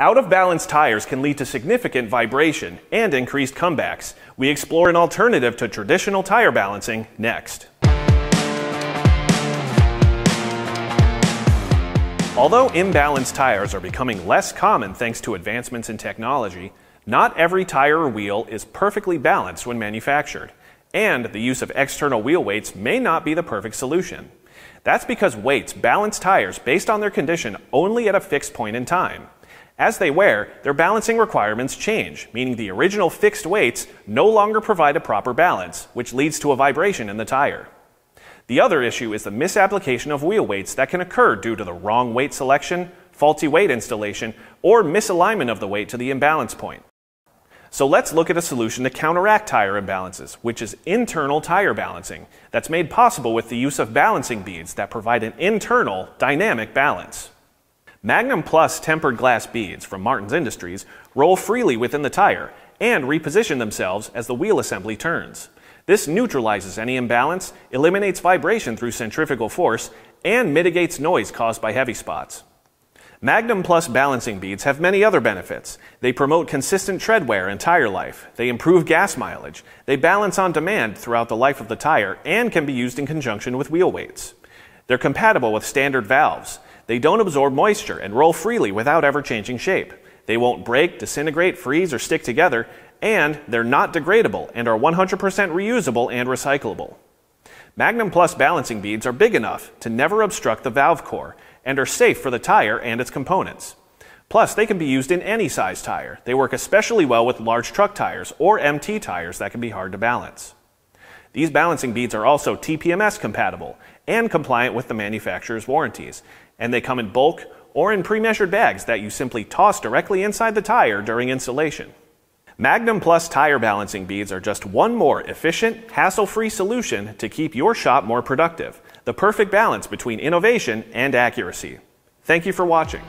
Out of balance tires can lead to significant vibration and increased comebacks. We explore an alternative to traditional tire balancing next. Although imbalanced tires are becoming less common thanks to advancements in technology, not every tire or wheel is perfectly balanced when manufactured, and the use of external wheel weights may not be the perfect solution. That's because weights balance tires based on their condition only at a fixed point in time. As they wear, their balancing requirements change, meaning the original fixed weights no longer provide a proper balance, which leads to a vibration in the tire. The other issue is the misapplication of wheel weights that can occur due to the wrong weight selection, faulty weight installation, or misalignment of the weight to the imbalance point. So let's look at a solution to counteract tire imbalances, which is internal tire balancing, that's made possible with the use of balancing beads that provide an internal dynamic balance. Magnum Plus tempered glass beads from Martins Industries roll freely within the tire and reposition themselves as the wheel assembly turns. This neutralizes any imbalance, eliminates vibration through centrifugal force, and mitigates noise caused by heavy spots. Magnum Plus balancing beads have many other benefits. They promote consistent tread wear and tire life. They improve gas mileage. They balance on demand throughout the life of the tire and can be used in conjunction with wheel weights. They're compatible with standard valves. They don't absorb moisture and roll freely without ever changing shape. They won't break, disintegrate, freeze, or stick together, and they're not degradable and are 100% reusable and recyclable. Magnum Plus balancing beads are big enough to never obstruct the valve core and are safe for the tire and its components. Plus, they can be used in any size tire. They work especially well with large truck tires or MT tires that can be hard to balance. These balancing beads are also TPMS compatible and compliant with the manufacturer's warranties, and they come in bulk or in pre-measured bags that you simply toss directly inside the tire during installation. Magnum Plus tire balancing beads are just one more efficient, hassle-free solution to keep your shop more productive. The perfect balance between innovation and accuracy. Thank you for watching.